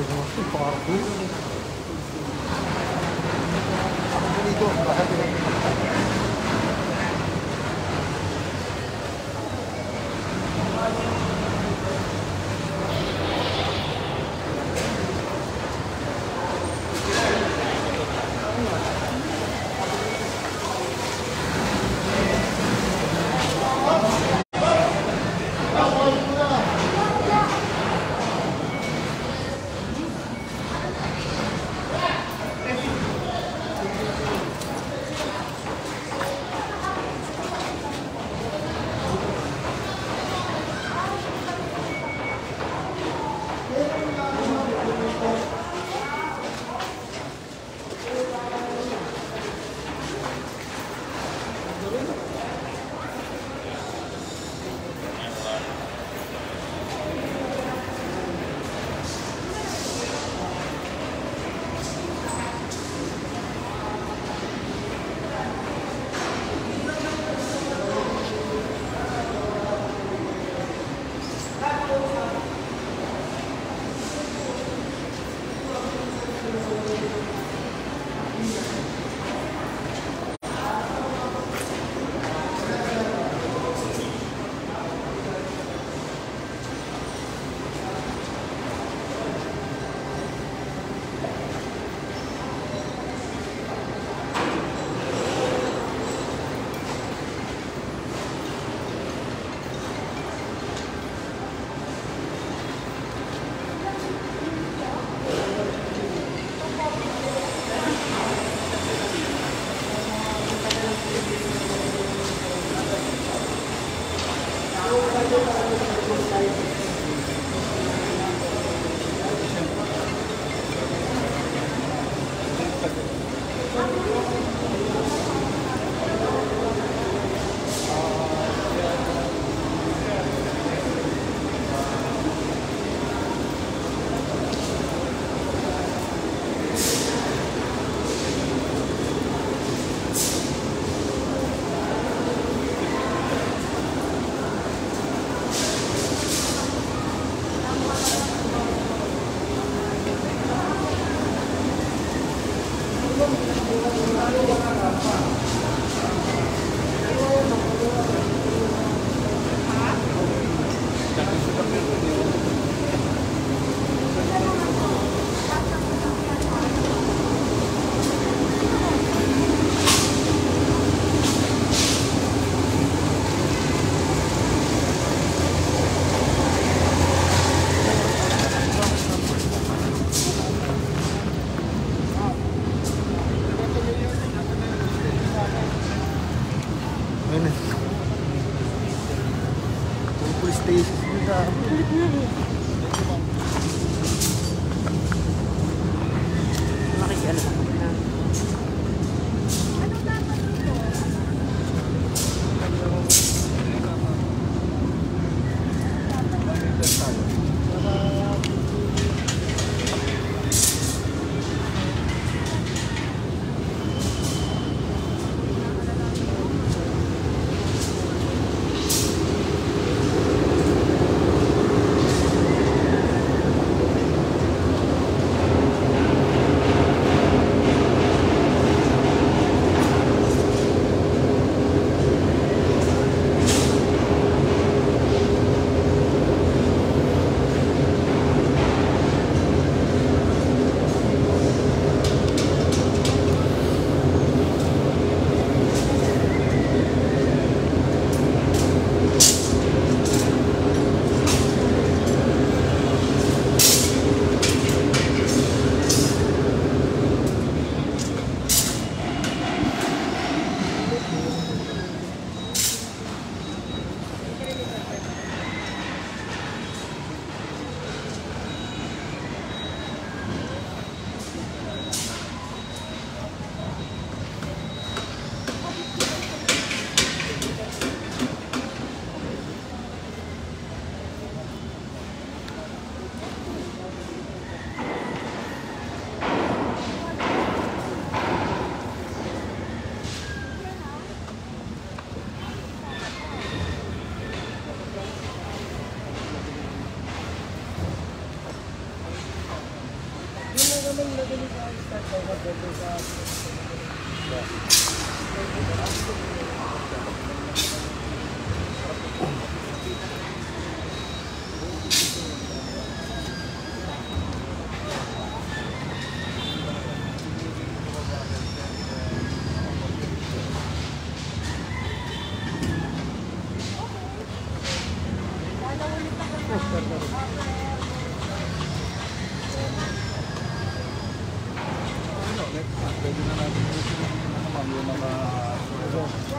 fez uma chupada. Pwede ます。